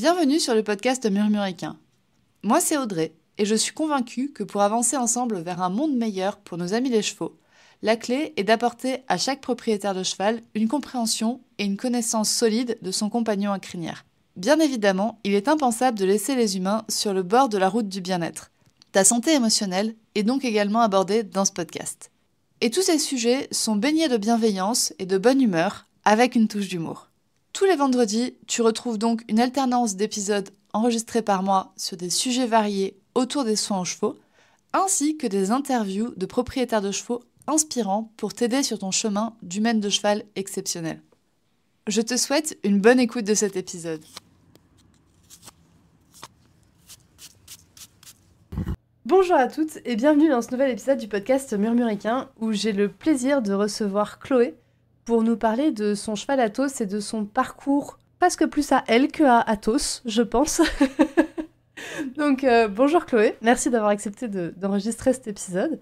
Bienvenue sur le podcast Murmuricain. Moi, c'est Audrey, et je suis convaincue que pour avancer ensemble vers un monde meilleur pour nos amis les chevaux, la clé est d'apporter à chaque propriétaire de cheval une compréhension et une connaissance solide de son compagnon à crinière. Bien évidemment, il est impensable de laisser les humains sur le bord de la route du bien-être. Ta santé émotionnelle est donc également abordée dans ce podcast. Et tous ces sujets sont baignés de bienveillance et de bonne humeur, avec une touche d'humour. Tous les vendredis, tu retrouves donc une alternance d'épisodes enregistrés par moi sur des sujets variés autour des soins aux chevaux, ainsi que des interviews de propriétaires de chevaux inspirants pour t'aider sur ton chemin d'humaine de cheval exceptionnel. Je te souhaite une bonne écoute de cet épisode. Bonjour à toutes et bienvenue dans ce nouvel épisode du podcast Murmuricain où j'ai le plaisir de recevoir Chloé, pour nous parler de son cheval Athos et de son parcours presque plus à elle que à Athos, je pense. Donc euh, bonjour Chloé, merci d'avoir accepté d'enregistrer cet épisode.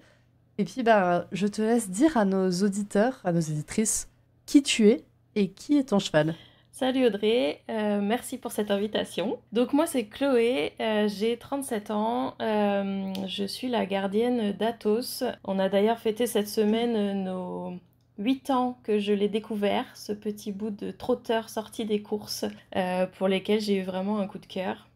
Et puis bah, je te laisse dire à nos auditeurs, à nos éditrices, qui tu es et qui est ton cheval. Salut Audrey, euh, merci pour cette invitation. Donc moi c'est Chloé, euh, j'ai 37 ans, je suis la gardienne d'Athos. On a d'ailleurs fêté cette semaine nos 8 ans que je l'ai découvert, ce petit bout de trotteur sorti des courses euh, pour lesquels j'ai eu vraiment un coup de cœur.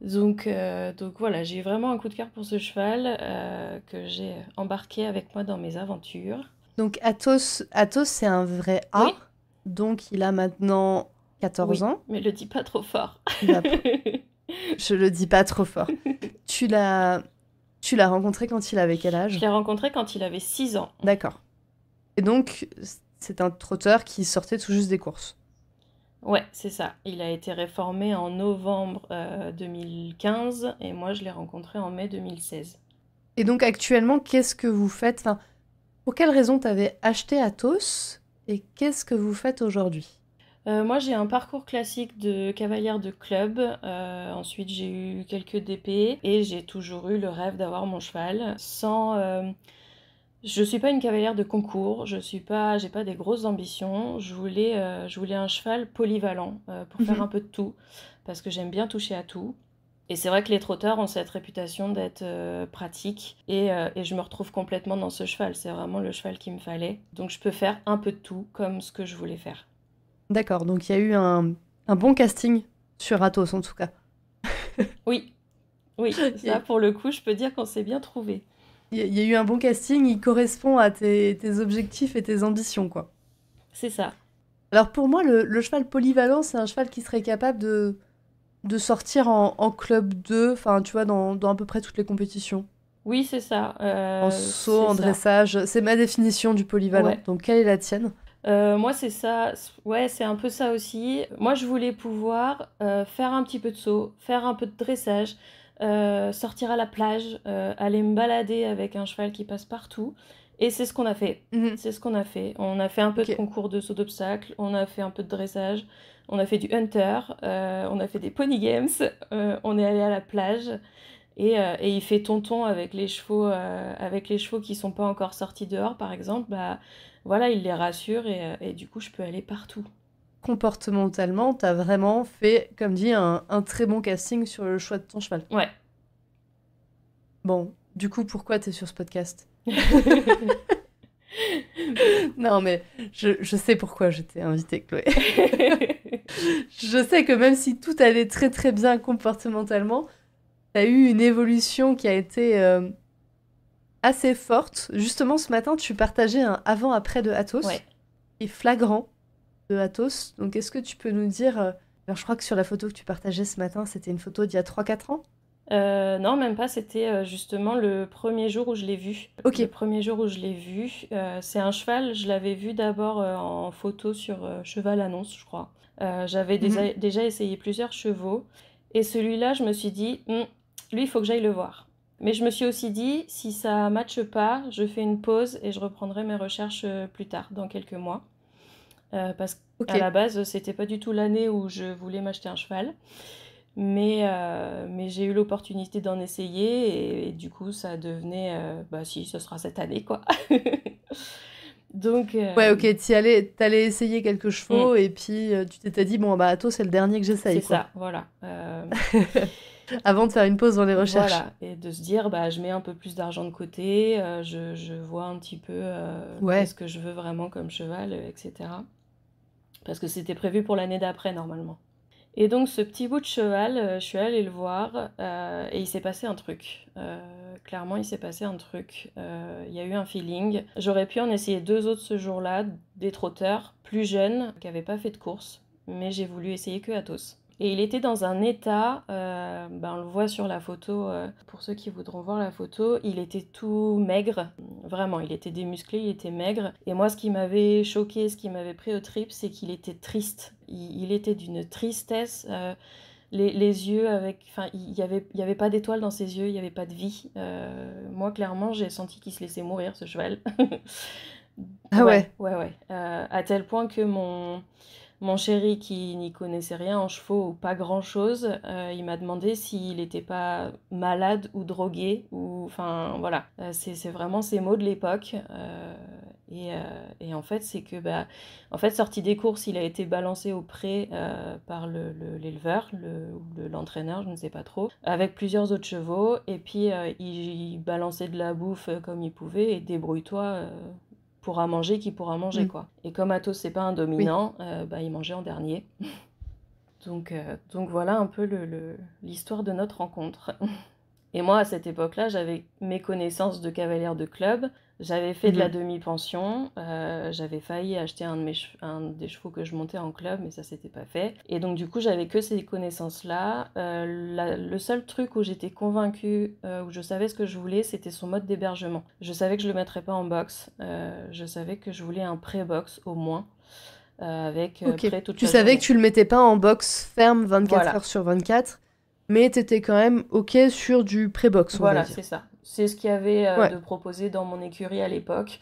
Donc, euh, donc voilà, j'ai eu vraiment un coup de cœur pour ce cheval euh, que j'ai embarqué avec moi dans mes aventures. Donc Athos, Athos c'est un vrai A, donc il a maintenant 14 ans. Mais le dis pas trop fort. Je le dis pas trop fort. tu l'as tu l'as rencontré quand il avait quel âge? Je l'ai rencontré quand il avait 6 ans. D'accord. Et donc, c'est un trotteur qui sortait tout juste des courses. Ouais, c'est ça. Il a été réformé en novembre 2015 euh, et moi je l'ai rencontré en mai 2016. Et donc actuellement, qu'est-ce que vous faites? Enfin, Pour quelle raison t'avais acheté Athos et qu'est-ce que vous faites aujourd'hui? Euh, moi, j'ai un parcours classique de cavalière de club. Euh, ensuite, j'ai eu quelques DP et j'ai toujours eu le rêve d'avoir mon cheval sans, je suis pas une cavalière de concours, je suis pas, j'ai pas des grosses ambitions. Je voulais, euh, je voulais un cheval polyvalent euh, pour faire mhm. un peu de tout, parce que j'aime bien toucher à tout. Et c'est vrai que les trotteurs ont cette réputation d'être euh, pratiques, et, et, je me retrouve complètement dans ce cheval. C'est vraiment le cheval qu'il me fallait. Donc je peux faire un peu de tout, comme ce que je voulais faire. D'accord, donc il y a eu un, un, bon casting sur Athos en tout cas. oui, oui, ça pour le coup, je peux dire qu'on s'est bien trouvé il y, a eu un bon casting, il correspond à tes, objectifs et tes ambitions, quoi. C'est ça. Alors pour moi, le, cheval polyvalent, c'est un cheval qui serait capable de, de sortir en, club 2, enfin tu vois, dans, à peu près toutes les compétitions. Oui, c'est ça. Euh, en saut, en dressage, c'est ma définition du polyvalent. Donc quelle est la tienne? Euh, moi, c'est ça. Ouais, c'est un peu ça aussi. Moi, je voulais pouvoir euh, faire un petit peu de saut, faire un peu de dressage, euh, sortir à la plage, euh, aller me balader avec un cheval qui passe partout. Et c'est ce qu'on a fait. Mhm. C'est ce qu'on a fait. On a fait un peu de concours de saut d'obstacles, on a fait un peu de dressage, on a fait du hunter, euh, on a fait des pony games, on est allé à la plage. Et, et, il fait tonton avec les chevaux, avec les chevaux qui sont pas encore sortis dehors, par exemple. Bah voilà, il les rassure et, et du coup, je peux aller partout comportementalement, tu as vraiment fait, comme dit, un, très bon casting sur le choix de ton cheval. Ouais. Bon, du coup, pourquoi tu es sur ce podcast Non, mais je, sais pourquoi je t'ai invité, Chloé. je sais que même si tout allait très très bien comportementalement, tu as eu une évolution qui a été euh, assez forte. Justement, ce matin, tu partageais un avant-après de Athos. Ouais. Et flagrant de Athos. Donc, est-ce que tu peux nous dire. Euh, alors, je crois que sur la photo que tu partageais ce matin, c'était une photo d'il y a 3-4 ans? Euh, non, même pas. C'était euh, justement le premier jour où je l'ai vu. Ok. Le premier jour où je l'ai vu. c'est un cheval. Je l'avais vu d'abord en photo sur Cheval Annonce, je crois. J'avais mhm. déjà essayé plusieurs chevaux. Et celui-là, je me suis dit, hm, lui, il faut que j'aille le voir. Mais je me suis aussi dit, si ça matche pas, je fais une pause et je reprendrai mes recherches plus tard, dans quelques mois. Euh, parce qu'à la base, c'était pas du tout l'année où je voulais m'acheter un cheval. Mais, euh, mais j'ai eu l'opportunité d'en essayer et, du coup, ça devenait, euh, bah si, ce sera cette année, quoi. Donc, euh, Ouais, ok, tu allais, allais essayer quelques chevaux et puis tu t'étais dit, bon, bah, Athos, c'est le dernier que j'essaye. c'est ça, voilà. Avant de faire une pause dans les recherches. voilà, et de se dire, bah, je mets un peu plus d'argent de côté, je, je vois un petit peu Ouais. qu'est-ce que je veux vraiment comme cheval, etc. Parce que c'était prévu pour l'année d'après, normalement. Et donc, ce petit bout de cheval, euh, je suis allée le voir euh, et il s'est passé un truc. Euh, clairement, il s'est passé un truc. Il y a eu un feeling. J'aurais pu en essayer deux autres ce jour-là, des trotteurs plus jeunes qui n'avaient pas fait de course, mais j'ai voulu essayer que Athos. Et il était dans un état, euh, ben on le voit sur la photo, euh, pour ceux qui voudront voir la photo, il était tout maigre, vraiment, il était démusclé, il était maigre. Et moi, ce qui m'avait choqué, ce qui m'avait pris au trip, c'est qu'il était triste. Il, il était d'une tristesse, euh, les, les yeux avec... Enfin, il n'y avait, il y avait pas d'étoile dans ses yeux, il n'y avait pas de vie. Moi, clairement, j'ai senti qu'il se laissait mourir, ce cheval. Ah ouais. Ouais, ouais. Euh, à tel point que mon, mon chéri, qui n'y connaissait rien en chevaux ou pas grand-chose, euh, il m'a demandé s'il n'était pas malade ou drogué. Ou... Enfin, voilà. Euh, c'est, vraiment ces mots de l'époque. Euh, et, en fait, c'est que, bah, en fait, sorti des courses, il a été balancé au pré par le, le- l'éleveur le, l'entraîneur, je ne sais pas trop, avec plusieurs autres chevaux. Et puis, il, balançait de la bouffe comme il pouvait et débrouille-toi. Pourra manger qui pourra manger, quoi. Et comme Athos, c'est pas un dominant, euh, bah, il mangeait en dernier. Donc, euh, donc voilà un peu le- le- l'histoire de notre rencontre. Et moi, à cette époque-là, j'avais mes connaissances de cavalière de club, j'avais fait de la Mhm. demi-pension, euh, j'avais failli acheter un, de mes un des chevaux que je montais en club, mais ça s'était pas fait. Et donc du coup, j'avais que ces connaissances-là. Euh, le seul truc où j'étais convaincue, euh, où je savais ce que je voulais, c'était son mode d'hébergement. Je savais que je le mettrais pas en box, je savais que je voulais un pré-box au moins. avec Ok. prêt toute Tu savais journée. que tu le mettais pas en box ferme 24 Voilà. heures sur 24, mais t'étais quand même ok sur du pré-box, Voilà, c'est ça. C'est ce qu'il y avait euh, Ouais. de proposé dans mon écurie à l'époque.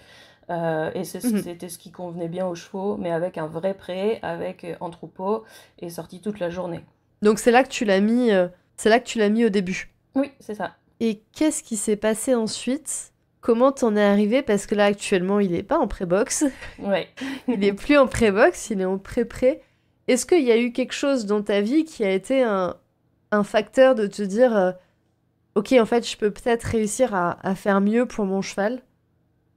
Euh, et Mhm. c'était ce qui convenait bien aux chevaux, mais avec un vrai pré, avec euh, en troupeau et sorti toute la journée. Donc c'est là que tu l'as mis, euh, c'est là que tu l'as mis au début. Oui, c'est ça. Et qu'est-ce qui s'est passé ensuite? Comment t'en es arrivé? Parce que là actuellement il est pas en pré-box, Ouais. il est plus en pré-box, il est en pré-pré. Est-ce qu'il y a eu quelque chose dans ta vie qui a été un, un facteur de te dire ok en fait je peux peut-être réussir à, faire mieux pour mon cheval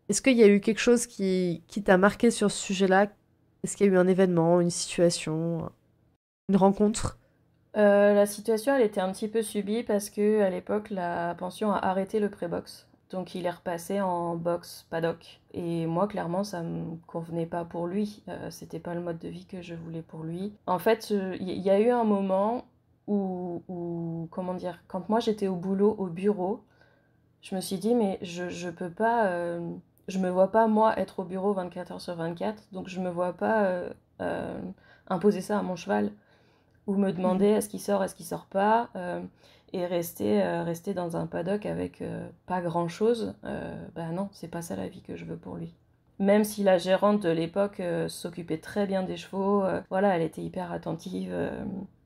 Est-ce qu'il y a eu quelque chose qui, t'a marqué sur ce sujet-là? Est-ce qu'il y a eu un événement, une situation, une rencontre? Euh, la situation, elle était un petit peu subie parce que à l'époque, la pension a arrêté le pré-box. Donc il est repassé en box paddock. Et moi, clairement, ça me convenait pas pour lui. Euh, c'était pas le mode de vie que je voulais pour lui. En fait, euh, il y, y a eu un moment où, comment dire, quand moi j'étais au boulot, au bureau, je me suis dit, mais je, je peux pas, euh, je me vois pas moi être au bureau 24 heures sur 24, donc je me vois pas euh, euh, imposer ça à mon cheval ou me demander est-ce qu'il sort, est-ce qu'il sort pas, euh, et rester, rester dans un paddock avec pas grand-chose, euh, bah non, c'est pas ça la vie que je veux pour lui. Même si la gérante de l'époque euh, s'occupait très bien des chevaux, euh, voilà, elle était hyper attentive euh,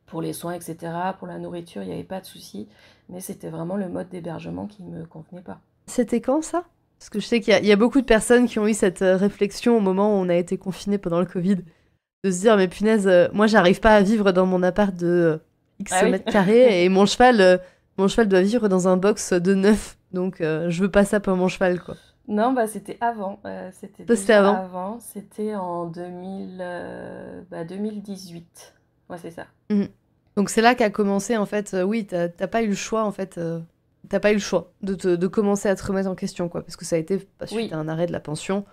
pour les soins, etc., pour la nourriture, il n'y avait pas de souci, mais c'était vraiment le mode d'hébergement qui me convenait pas. C'était quand ça? Parce que je sais qu'il y, a- il y a beaucoup de personnes qui ont eu cette euh, réflexion au moment où on a été confinés pendant le Covid, de se dire mais punaise, euh, moi j'arrive pas à vivre dans mon appart de euh, X Ah oui. mètres carrés et mon cheval, euh, mon cheval doit vivre dans un box de neuf, donc je veux pas ça pour mon cheval quoi. Non, bah c'était avant. c'était avant? avant. C'était en 2000, euh, bah, 2018. Ouais, c'est ça. Donc c'est là qu'a commencé en fait, euh, oui, t'as pas eu le choix en fait, euh, t'as pas eu le choix de, te- de commencer à te remettre en question quoi, parce que ça a été bah, suite Oui. à un arrêt de la pension,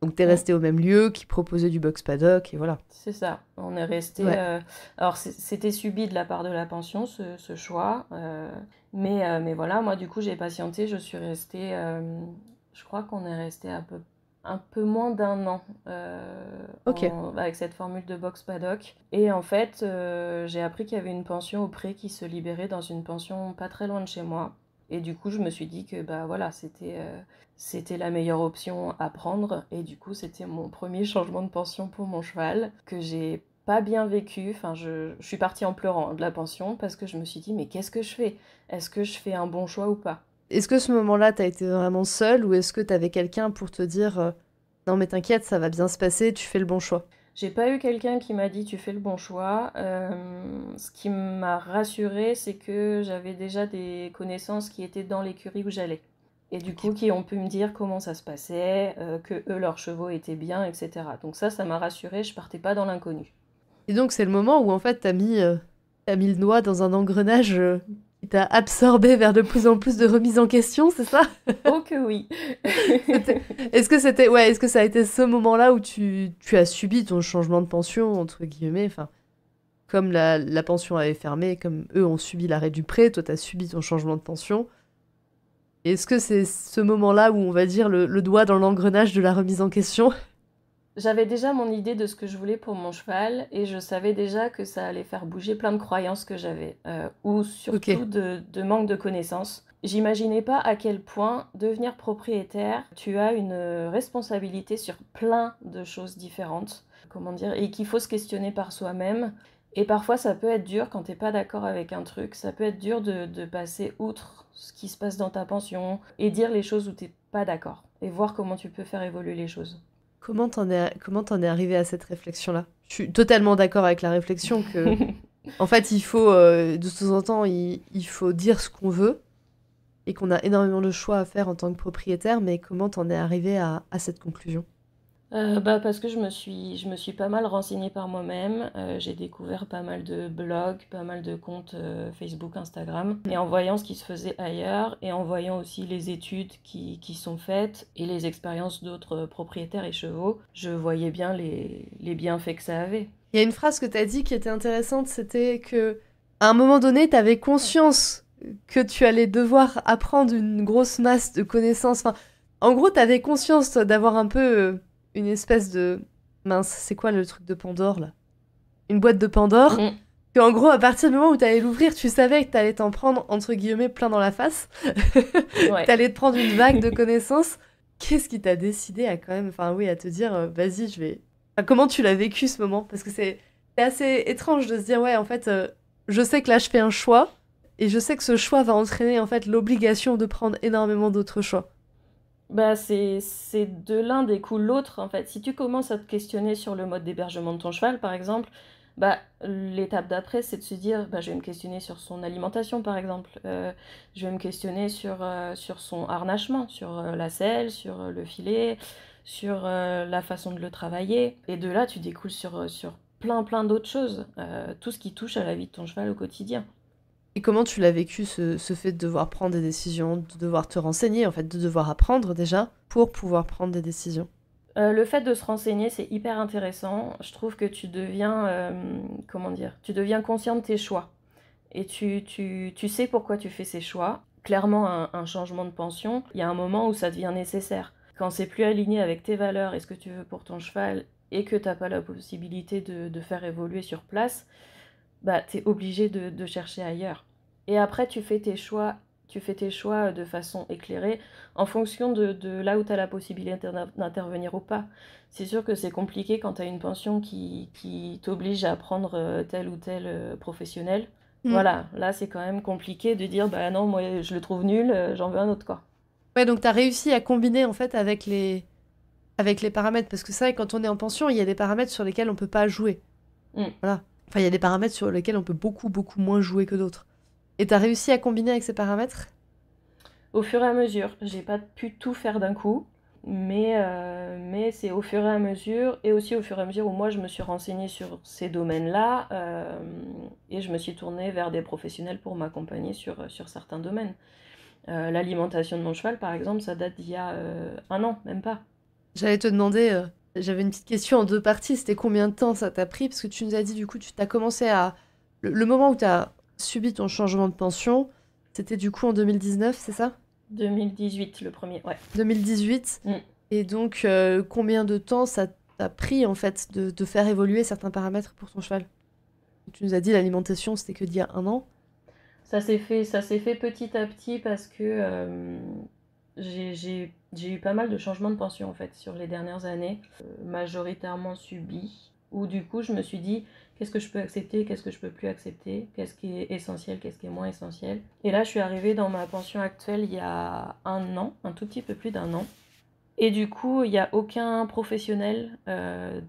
donc t'es resté au même lieu, qui proposait du box paddock et voilà. C'est ça. On est resté. Ouais. euh, Alors, c'était subi de la part de la pension, ce, ce choix. euh, Mais, euh, mais voilà, moi, du coup, j'ai patienté. Je suis restée. Je crois qu'on est resté un peu, un peu moins d'un an euh, en- avec cette formule de box paddock. Et en fait, euh, j'ai appris qu'il y avait une pension au pré qui se libérait dans une pension pas très loin de chez moi. Et du coup, je me suis dit que bah voilà, c'était euh, c'était la meilleure option à prendre. Et du coup, c'était mon premier changement de pension pour mon cheval que j'ai pas bien vécu. Enfin, je, je suis partie en pleurant de la pension parce que je me suis dit, mais qu'est-ce que je fais? Est-ce que je fais un bon choix ou pas? Est-ce que ce moment-là, t'as été vraiment seule ou est-ce que t'avais quelqu'un pour te dire euh, non mais t'inquiète, ça va bien se passer, tu fais le bon choix? J'ai pas eu quelqu'un qui m'a dit tu fais le bon choix. Euh, ce qui m'a rassuré, c'est que j'avais déjà des connaissances qui étaient dans l'écurie où j'allais. Et du coup, qui ont pu me dire comment ça se passait, euh, que eux, leurs chevaux étaient bien, etc. Donc ça, ça m'a rassuré, je partais pas dans l'inconnu. Et donc, c'est le moment où en fait, t'as mis, as mis le noix dans un engrenage qui t'a absorbé vers de plus en plus de remises en question, c'est ça? Oh que oui. Est-ce que c'était ouais, est-ce que ça a été ce moment-là où tu, tu, as subi ton changement de pension entre guillemets, enfin comme la, la, pension avait fermé, comme eux ont subi l'arrêt du prêt, toi tu as subi ton changement de pension. Est-ce que c'est ce moment-là où on va dire le, le doigt dans l'engrenage de la remise en question? J'avais déjà mon idée de ce que je voulais pour mon cheval et je savais déjà que ça allait faire bouger plein de croyances que j'avais euh, ou surtout de, manque de connaissances. J'imaginais pas à quel point devenir propriétaire, tu as une responsabilité sur plein de choses différentes, comment dire, et qu'il faut se questionner par soi-même. Et parfois, ça peut être dur quand t'es pas d'accord avec un truc. Ça peut être dur de, de, passer outre ce qui se passe dans ta pension et dire les choses où t'es pas d'accord et voir comment tu peux faire évoluer les choses. Comment t'en es, comment es arrivé à cette réflexion-là? Je suis totalement d'accord avec la réflexion que, en fait, il faut, euh, de temps en temps, il, il faut dire ce qu'on veut et qu'on a énormément de choix à faire en tant que propriétaire, mais comment t'en es arrivé à, à cette conclusion? Euh, bah parce que je me suis, je me suis pas mal renseignée par moi-même. Euh, j'ai découvert pas mal de blogs, pas mal de comptes euh, Facebook, Instagram. Et en voyant ce qui se faisait ailleurs et en voyant aussi les études qui, qui sont faites et les expériences d'autres propriétaires et chevaux, je voyais bien les, les bienfaits que ça avait. Il y a une phrase que tu as dit qui était intéressante, c'était que à un moment donné, tu avais conscience que tu allais devoir apprendre une grosse masse de connaissances. Enfin, en gros, tu avais conscience d'avoir un peu une espèce de. Mince, c'est quoi le truc de Pandore là? Une boîte de Pandore. Mm. Que en gros, à partir du moment où tu allais l'ouvrir, tu savais que tu allais t'en prendre entre guillemets plein dans la face. ouais. tu allais te prendre une vague de connaissances. Qu'est-ce qui t'a décidé à quand même, enfin oui, à te dire, euh, vas-y, je vais. comment tu l'as vécu ce moment? Parce que c'est assez étrange de se dire, ouais, en fait, euh, je sais que là, je fais un choix, et je sais que ce choix va entraîner en fait l'obligation de prendre énormément d'autres choix. Bah, c'est de l'un découle l'autre, en fait. Si tu commences à te questionner sur le mode d'hébergement de ton cheval, par exemple, bah, l'étape d'après, c'est de se dire, bah, je vais me questionner sur son alimentation, par exemple. Euh, je vais me questionner sur, euh, sur son harnachement, sur euh, la selle, sur le filet, sur la façon de le travailler. Et de là, tu découles sur, sur plein, plein d'autres choses. tout ce qui touche à la vie de ton cheval au quotidien. Et comment tu l'as vécu, ce, fait de devoir prendre des décisions, de devoir te renseigner, en fait, de devoir apprendre déjà pour pouvoir prendre des décisions? Euh, le fait de se renseigner, c'est hyper intéressant. Je trouve que tu deviens, euh, comment dire, tu deviens conscient de tes choix. Et tu, tu, tu sais pourquoi tu fais ces choix. Clairement, un, changement de pension, il y a un moment où ça devient nécessaire. Quand c'est plus aligné avec tes valeurs et ce que tu veux pour ton cheval, et que tu n'as pas la possibilité de, de, faire évoluer sur place, bah, tu es obligé de, de chercher ailleurs. Et après, tu fais tes choix, tu fais tes choix de façon éclairée en fonction de, là où tu as la possibilité d'intervenir ou pas. C'est sûr que c'est compliqué quand tu as une pension qui, qui t'oblige à prendre euh, tel ou tel euh, professionnel. Mm. Voilà, là c'est quand même compliqué de dire bah non, moi je le trouve nul, euh, j'en veux un autre quoi. Ouais, donc tu as réussi à combiner en fait avec les avec les paramètres parce que c'est vrai quand on est en pension, il y a des paramètres sur lesquels on peut pas jouer. Mm. Voilà. Enfin, il y a des paramètres sur lesquels on peut beaucoup beaucoup moins jouer que d'autres. Et tu as réussi à combiner avec ces paramètres? Au fur et à mesure. J'ai pas pu tout faire d'un coup, mais, euh, mais c'est au fur et à mesure, et aussi au fur et à mesure où moi je me suis renseignée sur ces domaines-là, euh, et je me suis tournée vers des professionnels pour m'accompagner sur, sur certains domaines. Euh, l'alimentation de mon cheval, par exemple, ça date d'il y a un an, même pas. J'allais te demander, j'avais une petite question en deux parties, c'était combien de temps ça t'a pris Parce que tu nous as dit, du coup, tu t'as commencé à... le moment où tu as subi ton changement de pension, c'était du coup en 2019, c'est ça? 2018, le premier, ouais. 2018. Mm. Et donc, euh, combien de temps ça t'a pris, en fait, de, faire évoluer certains paramètres pour ton cheval? Tu nous as dit l'alimentation, c'était que d'il y a un an Ça s'est fait, ça s'est fait petit à petit parce que euh, j'ai eu pas mal de changements de pension, en fait, sur les dernières années, euh, majoritairement subis, où du coup, je me suis dit, Qu'est-ce que je peux accepter, qu'est-ce que je peux plus accepter, qu'est-ce qui est essentiel, qu'est-ce qui est moins essentiel. Et là, je suis arrivée dans ma pension actuelle il y a un an, un tout petit peu plus d'un an. Et du coup, il n'y a aucun professionnel euh,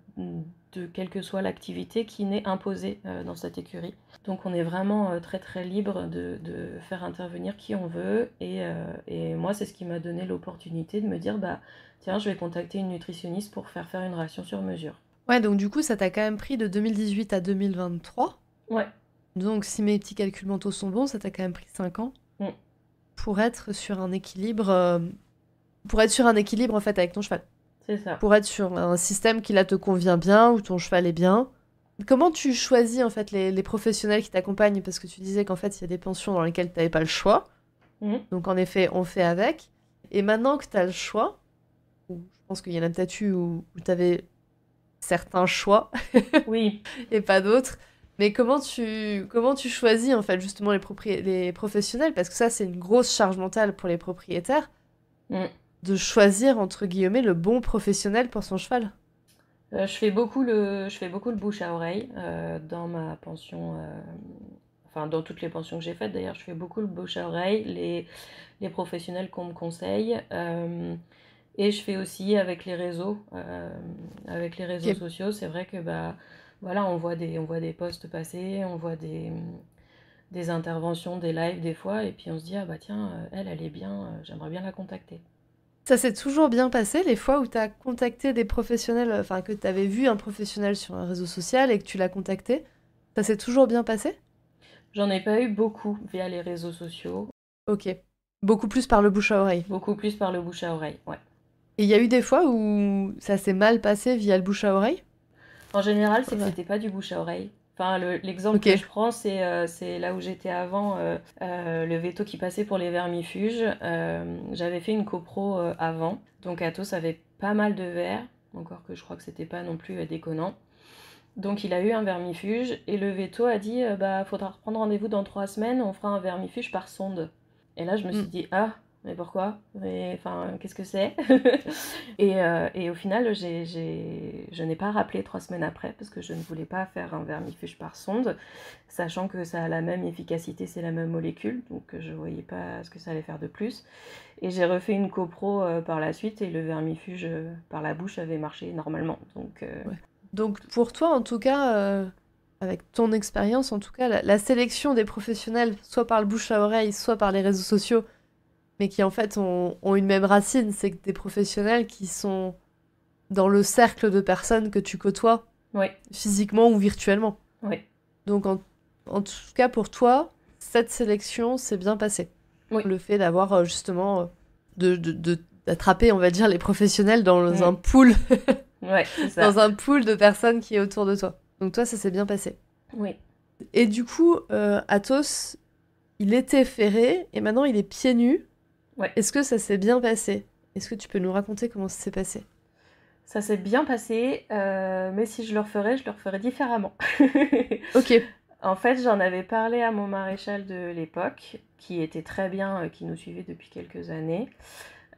de quelle que soit l'activité qui n'est imposé euh, dans cette écurie. Donc on est vraiment euh, très très libre de, faire intervenir qui on veut. Et, et moi, c'est ce qui m'a donné l'opportunité de me dire, bah tiens, je vais contacter une nutritionniste pour faire faire une ration sur mesure. Ouais, donc du coup, ça t'a quand même pris de 2018 à 2023. Ouais. Donc si mes petits calculs mentaux sont bons, ça t'a quand même pris 5 ans mm. pour être sur un équilibre pour être sur un équilibre en fait avec ton cheval. Ça. Pour être sur un système qui là te convient bien, où ton cheval est bien. Comment tu choisis en fait les, professionnels qui t'accompagnent? Parce que tu disais qu'en fait il y a des pensions dans lesquelles tu n'avais pas le choix. Mmh. Donc en effet, on fait avec. Et maintenant que tu as le choix, je pense qu'il y en a peut-être eu où, tu avais certains choix. oui. et pas d'autres. Mais comment tu, comment tu choisis en fait justement les, les professionnels? Parce que ça c'est une grosse charge mentale pour les propriétaires. Mmh de choisir entre guillemets le bon professionnel pour son cheval. Euh, je fais beaucoup le je fais beaucoup le bouche à oreille euh, dans ma pension euh, enfin dans toutes les pensions que j'ai faites d'ailleurs je fais beaucoup le bouche à oreille les, les professionnels qu'on me conseille et je fais aussi avec les réseaux avec les réseaux sociaux c'est vrai que bah voilà on voit des on voit des posts passer on voit des des interventions des lives des fois et puis on se dit ah bah tiens elle elle est bien j'aimerais bien la contacter ça s'est toujours bien passé les fois où tu as contacté des professionnels, enfin que tu avais vu un professionnel sur un réseau social et que tu l'as contacté Ça s'est toujours bien passé? J'en ai pas eu beaucoup via les réseaux sociaux. Ok. Beaucoup plus par le bouche à oreille. Beaucoup plus par le bouche à oreille, ouais. Et il y a eu des fois où ça s'est mal passé via le bouche à oreille? En général, c'est que c'était pas du bouche à oreille. Enfin, l'exemple que je prends, c'est euh, là où j'étais avant, euh, euh, le veto qui passait pour les vermifuges. J'avais fait une copro avant, donc Athos avait pas mal de verres, encore que je crois que c'était pas non plus déconnant. Donc il a eu un vermifuge et le veto a dit bah faudra reprendre rendez-vous dans trois semaines, on fera un vermifuge par sonde. Et là je me suis mm. dit ah mais pourquoi? Mais, Enfin, qu'est-ce que c'est? Et, euh, et, au final, je n'ai pas rappelé trois semaines après parce que je ne voulais pas faire un vermifuge par sonde, sachant que ça a la même efficacité, c'est la même molécule, donc je ne voyais pas ce que ça allait faire de plus. Et j'ai refait une copro euh, par la suite et le vermifuge euh, par la bouche avait marché normalement. Donc, donc pour toi, en tout cas, avec ton expérience, en tout cas, la, la sélection des professionnels, soit par le bouche à oreille, soit par les réseaux sociaux, mais qui en fait ont, une même racine, c'est que des professionnels qui sont dans le cercle de personnes que tu côtoies, physiquement ou virtuellement. Donc en, tout cas pour toi, cette sélection s'est bien passée. Le fait d'avoir euh, justement euh, de, d'attraper, on va dire, les professionnels dans un pool, dans un pool de personnes qui est autour de toi. Donc toi, ça s'est bien passé. Oui. Et du coup, euh, Athos, il était ferré et maintenant il est pieds nus. Est-ce que ça s'est bien passé? Est-ce que tu peux nous raconter comment ça s'est passé? Ça s'est bien passé, euh, mais si je le referais, je le referais différemment. ok. En fait, j'en avais parlé à mon maréchal de l'époque, qui était très bien, euh, qui nous suivait depuis quelques années,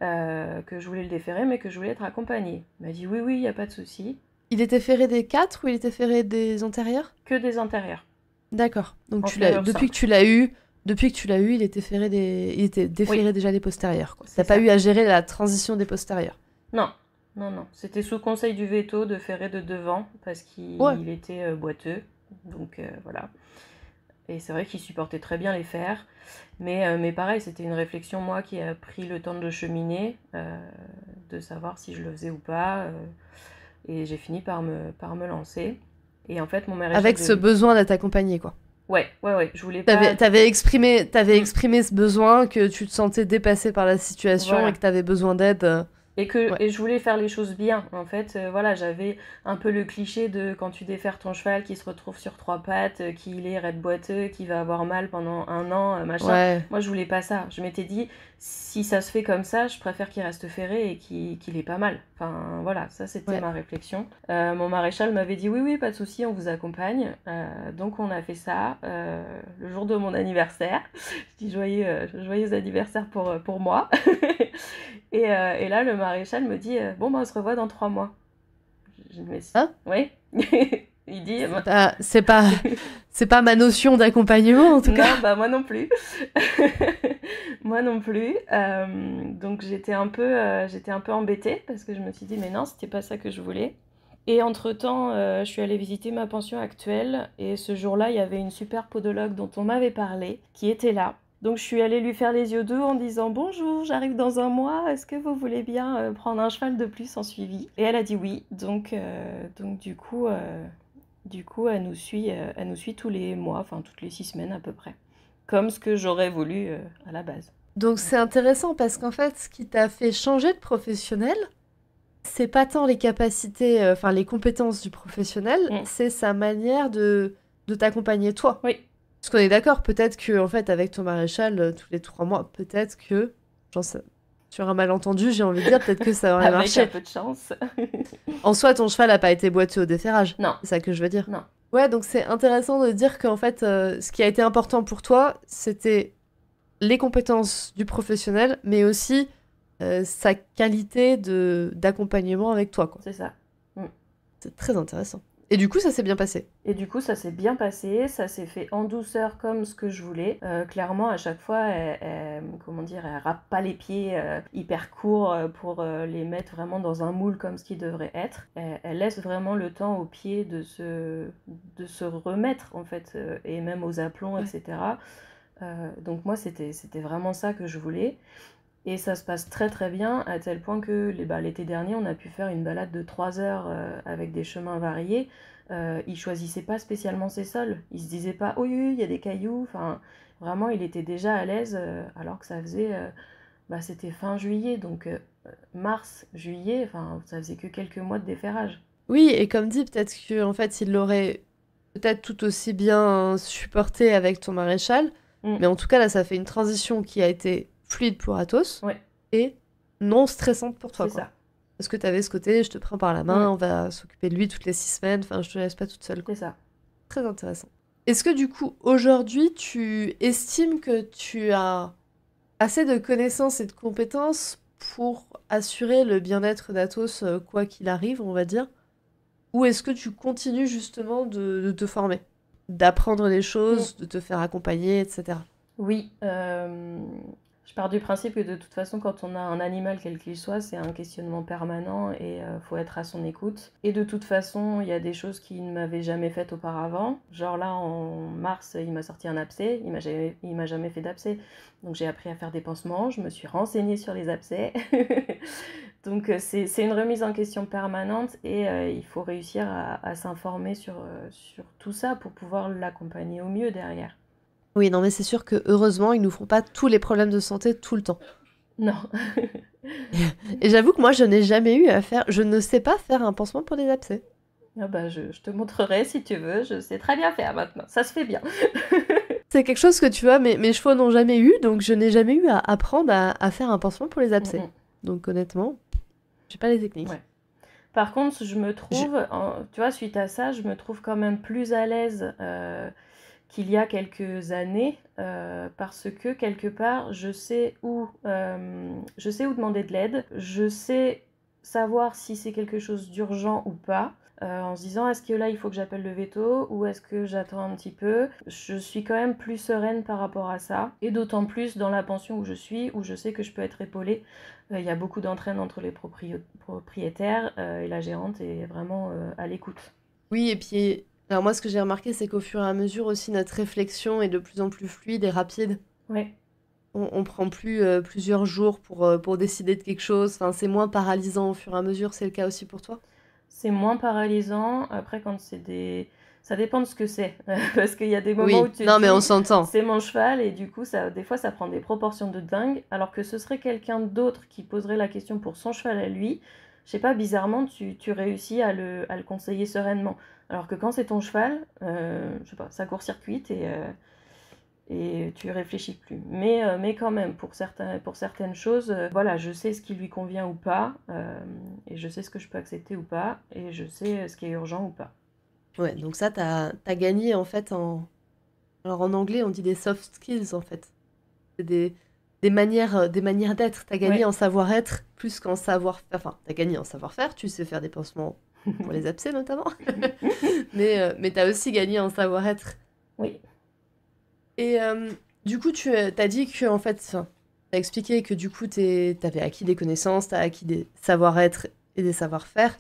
euh, que je voulais le déférer, mais que je voulais être accompagnée. Il m'a dit oui, oui, il n'y a pas de souci. Il était ferré des quatre ou il était ferré des antérieurs? Que des antérieurs. D'accord. Donc tu depuis que tu l'as eu, depuis que tu l'as eu, il était, ferré des... il était déféré déjà des postérieurs. Tu n'as pas eu à gérer la transition des postérieurs. Non, non, non. C'était sous conseil du veto de ferrer de devant parce qu'il était euh, boiteux. Donc euh, voilà. Et c'est vrai qu'il supportait très bien les fers. Mais, euh, mais pareil, c'était une réflexion, moi, qui a pris le temps de cheminer, de savoir si je le faisais ou pas. et j'ai fini par me, par me lancer. Et en fait, mon mère... Avec ce besoin d'être accompagné, quoi. Ouais, ouais, ouais. Je voulais pas. T'avais, exprimé, avais mm. exprimé ce besoin que tu te sentais dépassé par la situation et que tu avais besoin d'aide. Euh. Et que et je voulais faire les choses bien. En fait, euh, voilà, j'avais un peu le cliché de quand tu défères ton cheval qui se retrouve sur trois pattes, euh, qui est raide boiteux, qui va avoir mal pendant un an, machin. Moi, je voulais pas ça. Je m'étais dit, si ça se fait comme ça, je préfère qu'il reste ferré et qu'il ait pas mal. Enfin, voilà, ça c'était ma réflexion. Euh, mon maréchal m'avait dit oui, oui, pas de souci, on vous accompagne. Euh, donc on a fait ça euh, le jour de mon anniversaire. Je dis joyeux, joyeux anniversaire pour, pour moi. et, et, là, le maréchal me dit bon, bah, on se revoit dans trois mois. Je me suis... Hein Oui. Il dit. C'est pas, c'est pas, ma notion d'accompagnement en tout cas. Non, bah moi non plus. moi non plus. Euh, donc j'étais un peu, euh, j'étais un peu embêtée parce que je me suis dit mais non, c'était pas ça que je voulais. Et entre-temps, euh, je suis allée visiter ma pension actuelle et ce jour-là, il y avait une super podologue dont on m'avait parlé qui était là. Donc je suis allée lui faire les yeux doux en disant bonjour, j'arrive dans un mois, est-ce que vous voulez bien euh, prendre un cheval de plus en suivi? Et elle a dit oui, donc, euh, donc du coup, du coup elle, nous suit, elle nous suit tous les mois, enfin toutes les six semaines à peu près, comme ce que j'aurais voulu à la base. Donc c'est intéressant parce qu'en fait, ce qui t'a fait changer de professionnel, c'est pas tant les capacités, euh, enfin les compétences du professionnel, mm. c'est sa manière de, de t'accompagner toi. Oui. Parce qu'on est d'accord, peut-être que en fait avec ton maréchal euh, tous les trois mois, peut-être que, genre, sur un malentendu, j'ai envie de dire, peut-être que ça aurait marché. Avec un peu de chance. en soi, ton cheval n'a pas été boiteux au déferrage. Non. C'est ça que je veux dire. Non. Ouais, donc c'est intéressant de dire qu'en fait, euh, ce qui a été important pour toi, c'était les compétences du professionnel, mais aussi euh, sa qualité de d'accompagnement avec toi. C'est ça. Mm. C'est très intéressant. Et du coup, ça s'est bien passé. Et du coup, ça s'est bien passé, ça s'est fait en douceur comme ce que je voulais. Euh, clairement, à chaque fois, elle, comment dire, elle pas les pieds euh, hyper courts pour les mettre vraiment dans un moule comme ce qui devrait être. Elle, laisse vraiment le temps aux pieds de se, de se remettre, en fait, et même aux aplombs, etc. donc moi, c'était vraiment ça que je voulais. Et ça se passe très très bien, à tel point que bah, l'été dernier, on a pu faire une balade de 3 heures euh, avec des chemins variés. Euh, il choisissait pas spécialement ses sols. Il se disait pas, oh oui, il y a des cailloux. Enfin, vraiment, il était déjà à l'aise, euh, alors que ça faisait. Euh, bah, c'était fin juillet, donc mars, juillet, enfin, ça faisait que quelques mois de déferrage. Oui, et comme dit, peut-être qu'en en fait, il l'aurait peut-être tout aussi bien supporté avec ton maréchal. Mm. Mais en tout cas, là, ça fait une transition qui a été fluide pour Athos et non stressante pour toi. ça. Parce que tu avais ce côté, je te prends par la main, on va s'occuper de lui toutes les six semaines, enfin, je te laisse pas toute seule. C'est ça. Très intéressant. Est-ce que du coup, aujourd'hui, tu estimes que tu as assez de connaissances et de compétences pour assurer le bien-être d'Athos, euh, quoi qu'il arrive, on va dire? Ou est-ce que tu continues justement de, te former? D'apprendre les choses, de te faire accompagner, etc. Oui, euh, je pars du principe que de toute façon, quand on a un animal quel qu'il soit, c'est un questionnement permanent et il euh, faut être à son écoute. Et de toute façon, il y a des choses qu'il ne m'avait jamais faites auparavant. Genre là, en mars, il m'a sorti un abcès, il m'a jamais, m'a jamais fait d'abcès. Donc j'ai appris à faire des pansements, je me suis renseignée sur les abcès. Donc euh, c'est une remise en question permanente et euh, il faut réussir à, s'informer sur tout ça pour pouvoir l'accompagner au mieux derrière. Oui, non, mais c'est sûr que heureusement, ils nous font pas tous les problèmes de santé tout le temps. Non. et j'avoue que moi, je n'ai jamais eu à faire. Je ne sais pas faire un pansement pour les abcès. Ah bah, je, te montrerai si tu veux. Je sais très bien faire maintenant. Ça se fait bien. c'est quelque chose que tu vois, mes, mes chevaux n'ont jamais eu, donc je n'ai jamais eu à apprendre à, faire un pansement pour les abcès. Donc honnêtement, j'ai pas les techniques. Par contre, je me trouve, tu vois, suite à ça, je me trouve quand même plus à l'aise. Euh, qu'il y a quelques années euh, parce que quelque part je sais où euh, je sais où demander de l'aide. Je sais savoir si c'est quelque chose d'urgent ou pas euh, en se disant est-ce que là il faut que j'appelle le veto ou est-ce que j'attends un petit peu? Je suis quand même plus sereine par rapport à ça. Et d'autant plus dans la pension où je suis où je sais que je peux être épaulée. Il y a beaucoup d'entraîne entre les propriétaires et la gérante est vraiment à l'écoute. Oui et puis alors moi, ce que j'ai remarqué, c'est qu'au fur et à mesure aussi, notre réflexion est de plus en plus fluide et rapide. Ouais. On, on prend plus euh, plusieurs jours pour, euh, pour décider de quelque chose. Enfin, c'est moins paralysant au fur et à mesure. C'est le cas aussi pour toi? C'est moins paralysant. Après, quand c'est des... Ça dépend de ce que c'est. Parce qu'il y a des moments où tu non, mais on s'entend. C'est mon cheval et du coup, ça, des fois, ça prend des proportions de dingue. Alors que ce serait quelqu'un d'autre qui poserait la question pour son cheval à lui. Je sais pas, bizarrement, tu, tu réussis à le, à le conseiller sereinement. Alors que quand c'est ton cheval, euh, je sais pas, ça court-circuite et, euh, et tu réfléchis plus. Mais, euh, mais quand même, pour, certains, pour certaines choses, voilà, je sais ce qui lui convient ou pas, et je sais ce que je peux accepter ou pas, et je sais ce qui est urgent ou pas. Ouais, donc ça, tu as, gagné en fait en... Alors en anglais, on dit des soft skills en fait. C'est des, des manières des manières d'être. Tu as gagné en savoir-être plus qu'en savoir-faire. Enfin, tu as gagné en savoir-faire, tu sais faire des pansements pour les abcès notamment. mais euh, mais tu as aussi gagné en savoir-être. Oui. Et euh, du coup, tu as dit que, en fait, tu as expliqué que du coup, tu avais acquis des connaissances, tu as acquis des savoir-être et des savoir-faire.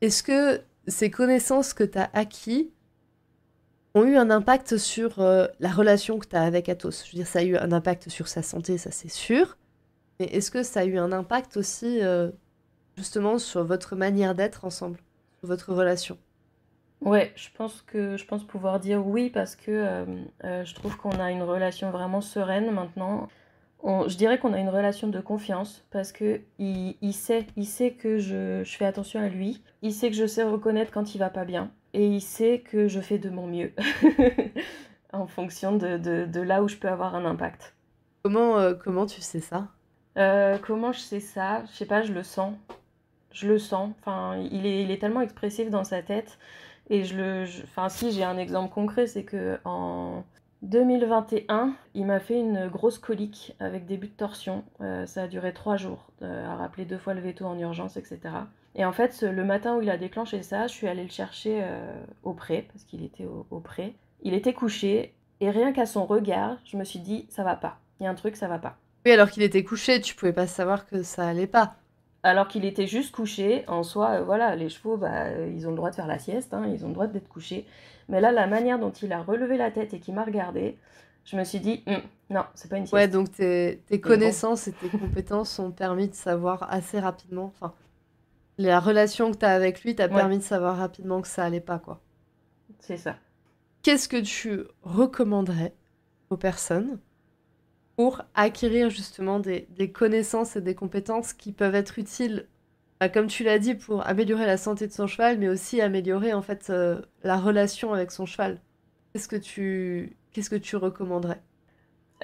Est-ce que ces connaissances que tu as acquis ont eu un impact sur euh, la relation que tu as avec Athos Je veux dire, ça a eu un impact sur sa santé, ça c'est sûr. Mais est-ce que ça a eu un impact aussi, justement, sur votre manière d'être ensemble votre relation? Ouais, je pense que je pense pouvoir dire oui parce que euh, euh, je trouve qu'on a une relation vraiment sereine maintenant. je dirais qu'on a une relation de confiance parce que il, sait, il sait que je, fais attention à lui. Il sait que je sais reconnaître quand il va pas bien et il sait que je fais de mon mieux en fonction de, là où je peux avoir un impact. Comment, euh, comment tu sais ça? Comment je sais ça? Je sais pas, je le sens je le sens. Enfin, il est, il est tellement expressif dans sa tête. Et je le. enfin, si j'ai un exemple concret, c'est que en 2021, il m'a fait une grosse colique avec début de torsion. Euh, ça a duré trois jours, euh, à rappeler deux fois le veto en urgence, etc. Et en fait, le matin où il a déclenché ça, je suis allée le chercher euh, au pré, parce qu'il était au, au, pré. Il était couché, et rien qu'à son regard, je me suis dit, ça va pas. Il y a un truc, ça va pas. Oui, alors qu'il était couché, tu pouvais pas savoir que ça allait pas alors qu'il était juste couché. En soi, euh, voilà, les chevaux, bah, euh, ils ont le droit de faire la sieste, hein, ils ont le droit d'être couchés. Mais là, la manière dont il a relevé la tête et qu'il m'a regardé, je me suis dit, hum, non, c'est pas une sieste. Ouais, donc tes, connaissances et tes compétences ont permis de savoir assez rapidement. Enfin, la relation que tu as avec lui t'a permis de savoir rapidement que ça allait pas, quoi. C'est ça. Qu'est-ce que tu recommanderais aux personnes pour acquérir justement des, connaissances et des compétences qui peuvent être utiles, bah, comme tu l'as dit, pour améliorer la santé de son cheval, mais aussi améliorer en fait euh, la relation avec son cheval? Qu'est-ce que tu, qu'est-ce que tu recommanderais?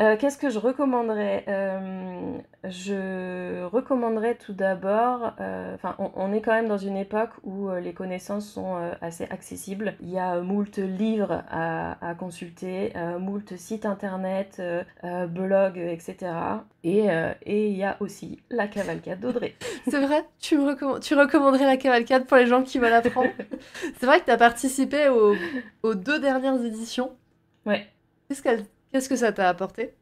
Euh, qu'est-ce que je recommanderais euh, Je recommanderais tout d'abord, euh, enfin, on, est quand même dans une époque où les connaissances sont assez accessibles. Il y a moult livres à, consulter, moult sites internet, blogs, etc. Et, et il y a aussi la cavalcade d'Audrey. C'est vrai tu, tu recommanderais la cavalcade pour les gens qui veulent apprendre C'est vrai que tu as participé aux, aux deux dernières éditions. Ouais. Qu'est-ce qu'elle Qu'est-ce que ça t'a apporté?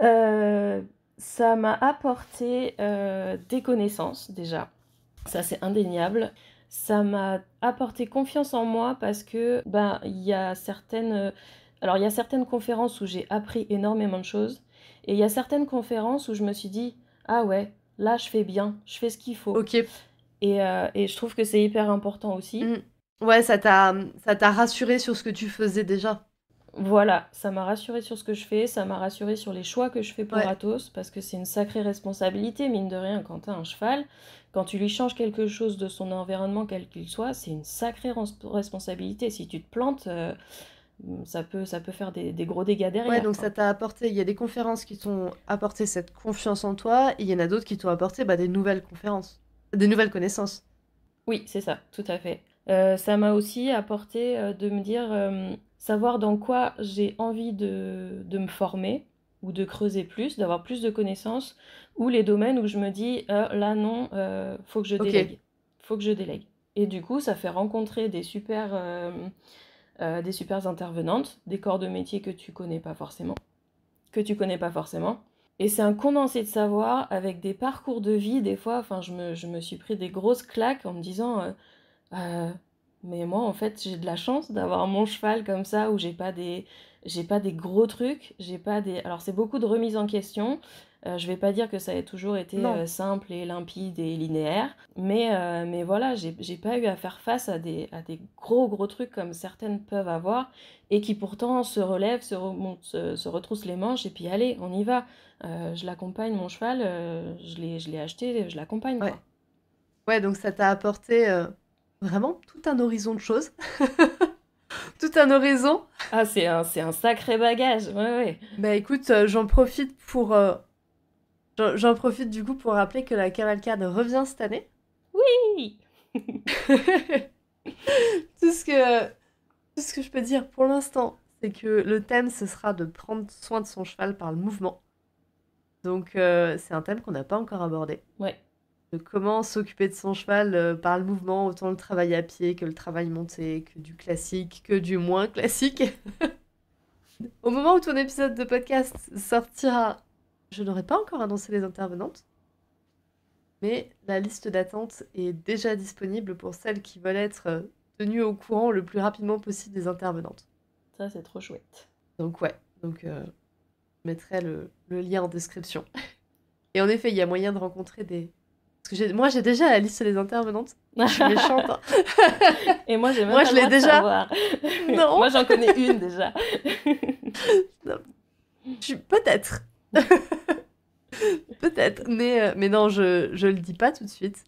Euh, Ça m'a apporté euh, des connaissances déjà. Ça c'est indéniable. Ça m'a apporté confiance en moi parce que ben il y a certaines alors il y a certaines conférences où j'ai appris énormément de choses et il y a certaines conférences où je me suis dit ah ouais là je fais bien je fais ce qu'il faut ok et, euh, et, je trouve que c'est hyper important aussi mmh. ouais ça t'a ça t'a rassuré sur ce que tu faisais déjà voilà, ça m'a rassuré sur ce que je fais, ça m'a rassuré sur les choix que je fais pour Athos, parce que c'est une sacrée responsabilité, mine de rien, quand tu as un cheval. Quand tu lui changes quelque chose de son environnement, quel qu'il soit, c'est une sacrée responsabilité. Si tu te plantes, euh, ça, peut, ça peut faire des, gros dégâts derrière. Ouais, donc ça t'a apporté, il y a des conférences qui t'ont apporté cette confiance en toi, et il y en a d'autres qui t'ont apporté bah, des nouvelles conférences, des nouvelles connaissances. Oui, c'est ça, tout à fait. Euh, ça m'a aussi apporté euh, de me dire savoir dans quoi j'ai envie de, me former ou de creuser plus, d'avoir plus de connaissances, ou les domaines où je me dis euh, là non, euh, faut que je délègue, faut que je délègue. Et du coup, ça fait rencontrer des super, euh, des super intervenantes, des corps de métier que tu connais pas forcément, que tu connais pas forcément. Et c'est un condensé de savoir avec des parcours de vie. Des fois, enfin, je me, je me suis pris des grosses claques en me disant mais moi, en fait, j'ai de la chance d'avoir mon cheval comme ça où j'ai pas des j'ai pas des gros trucs, j'ai pas des alors c'est beaucoup de remise en question. Euh, je vais pas dire que ça ait toujours été euh, simple et limpide et linéaire, mais, euh, mais voilà, j'ai pas eu à faire face à des, à des gros gros trucs comme certaines peuvent avoir et qui pourtant se relèvent, se, remontent, se, retroussent les manches et puis allez, on y va. je l'accompagne, mon cheval, je l'ai acheté, je l'accompagne. Ouais. ouais, donc ça t'a apporté vraiment tout un horizon de choses. tout un horizon. Ah, c'est un, c'est un sacré bagage, ouais, ouais. Bah écoute, euh, j'en profite pour... Euh, j'en profite du coup pour rappeler que la cavalcade revient cette année. Oui tout, ce que, tout ce que je peux dire pour l'instant, c'est que le thème, ce sera de prendre soin de son cheval par le mouvement. Donc euh, c'est un thème qu'on n'a pas encore abordé. Ouais. Comment s'occuper de son cheval euh, par le mouvement, autant le travail à pied que le travail monté, que du classique, que du moins classique. Au moment où ton épisode de podcast sortira, je n'aurai pas encore annoncé les intervenantes, mais la liste d'attente est déjà disponible pour celles qui veulent être tenues au courant le plus rapidement possible des intervenantes. Ça, c'est trop chouette. Donc ouais, donc euh, je mettrai le, le lien en description. Et en effet, il y a moyen de rencontrer des, parce que moi, j'ai déjà la liste des intervenantes. Je suis méchante. Hein. Et moi, j'ai même moi, pas je l'ai déjà. Non. moi, j'en connais une déjà. Peut-être. Peut-être. Mais, euh, mais non, je, je le dis pas tout de suite.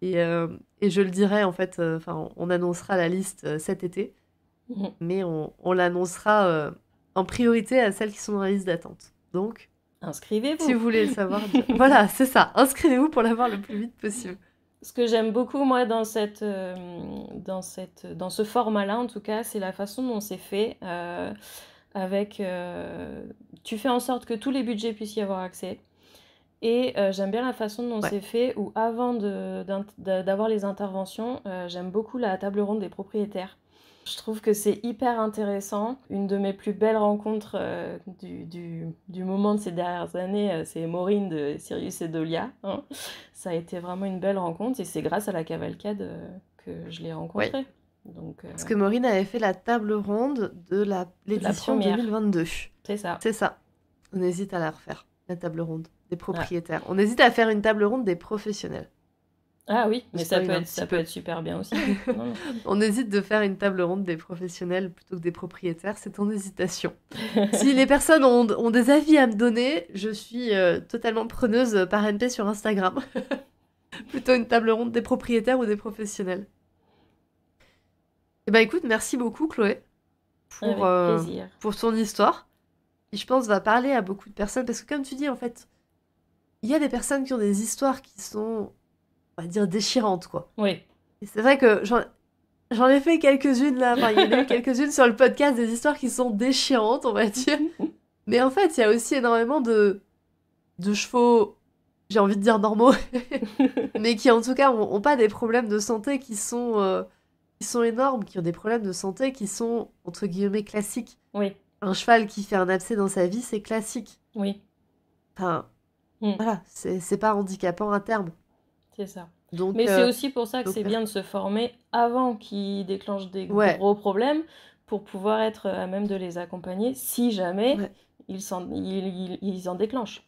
Et, euh, et je le dirai, en fait, euh, on annoncera la liste cet été. Mhm. Mais on, on l'annoncera en priorité à celles qui sont dans la liste d'attente. Donc, Inscrivez-vous. Si vous voulez le savoir. voilà, c'est ça. Inscrivez-vous pour l'avoir le plus vite possible. Ce que j'aime beaucoup, moi, dans, cette, euh, dans, cette, dans ce format-là, en tout cas, c'est la façon dont c'est fait. Euh, avec, euh, tu fais en sorte que tous les budgets puissent y avoir accès. Et j'aime bien la façon dont c'est fait, où avant d'avoir les interventions, j'aime beaucoup la table ronde des propriétaires. Je trouve que c'est hyper intéressant. Une de mes plus belles rencontres euh, du, du, du, moment de ces dernières années, euh, c'est Maureen de Sirius et Dolia. Hein. Ça a été vraiment une belle rencontre et c'est grâce à la cavalcade euh, que je l'ai rencontrée. Donc, Parce que Maureen avait fait la table ronde de l'édition 2022. C'est ça. C'est ça. On hésite à la refaire, la table ronde des propriétaires. On hésite à faire une table ronde des professionnels. Ah oui, mais ça peut, être, ça peut être super bien aussi. On hésite de faire une table ronde des professionnels plutôt que des propriétaires, c'est en hésitation. si les personnes ont, ont, des avis à me donner, je suis euh, totalement preneuse par NP sur Instagram. plutôt une table ronde des propriétaires ou des professionnels. Eh ben écoute, merci beaucoup Chloé pour, euh, pour ton histoire. Et je pense va parler à beaucoup de personnes parce que comme tu dis en fait, il y a des personnes qui ont des histoires qui sont on va dire, déchirante, quoi. Oui. c'est vrai que j'en ai fait quelques-unes là, enfin, il y en a eu quelques-unes sur le podcast, des histoires qui sont déchirantes, on va dire. Mais en fait, il y a aussi énormément de, de chevaux, j'ai envie de dire normaux, mais qui en tout cas ont, pas des problèmes de santé qui sont, euh, qui sont énormes, qui ont des problèmes de santé qui sont, entre guillemets, classiques. Oui. Un cheval qui fait un abcès dans sa vie, c'est classique. Oui. Enfin, mm. voilà, c'est pas handicapant à terme. C'est ça. Donc, Mais c'est euh, aussi pour ça que c'est bien de se former avant qu'ils déclenchent des gros problèmes pour pouvoir être à même de les accompagner si jamais ils, en, ils, ils, en déclenchent.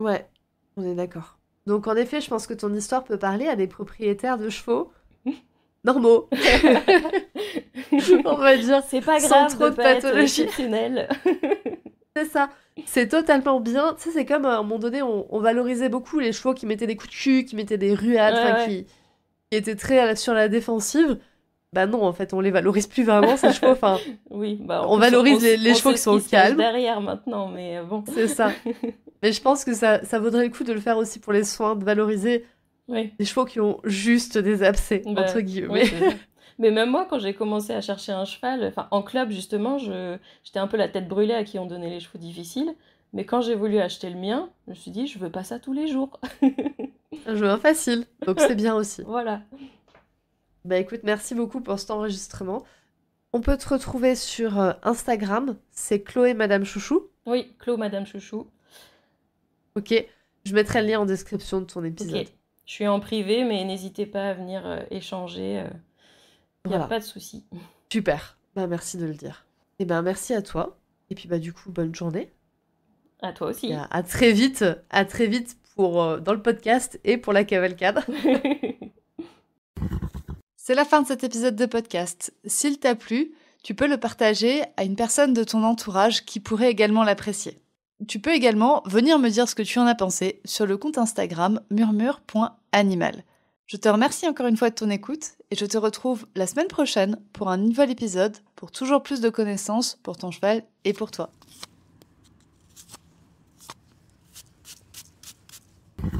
Ouais, on est d'accord. Donc en effet, je pense que ton histoire peut parler à des propriétaires de chevaux normaux. on va dire. C'est pas grave sans trop de, pathologie. C'est ça. C'est totalement bien. Tu sais, c'est comme à un moment donné, on, valorisait beaucoup les chevaux qui mettaient des coups de cul, qui mettaient des ruades, Qui, étaient très sur la défensive. Bah non, en fait, on les valorise plus vraiment, ces chevaux. Enfin, oui, bah, on, valorise les, chevaux qui sont calmes. derrière maintenant, mais euh, bon. C'est ça. mais je pense que ça, ça vaudrait le coup de le faire aussi pour les soins, de valoriser les chevaux qui ont juste des abcès, bah, entre guillemets. Mais même moi, quand j'ai commencé à chercher un cheval, enfin en club justement, j'étais un peu la tête brûlée à qui on donnait les chevaux difficiles. Mais quand j'ai voulu acheter le mien, je me suis dit, je veux pas ça tous les jours. un joueur facile, donc c'est bien aussi. Voilà. Bah écoute, merci beaucoup pour cet enregistrement. On peut te retrouver sur euh, Instagram, c'est Chloé Madame Chouchou. Oui, Chloé Madame Chouchou. Ok, je mettrai le lien en description de ton épisode. Je suis en privé, mais n'hésitez pas à venir euh, échanger. Euh, il n'y a pas de souci. Super. Bah, merci de le dire. Et eh ben merci à toi. Et puis bah du coup, bonne journée. À toi aussi. à, très vite. À très vite pour euh, dans le podcast et pour la cavalcade. C'est la fin de cet épisode de podcast. S'il t'a plu, tu peux le partager à une personne de ton entourage qui pourrait également l'apprécier. Tu peux également venir me dire ce que tu en as pensé sur le compte Instagram murmure.animal. Je te remercie encore une fois de ton écoute et je te retrouve la semaine prochaine pour un nouvel épisode pour toujours plus de connaissances pour ton cheval et pour toi.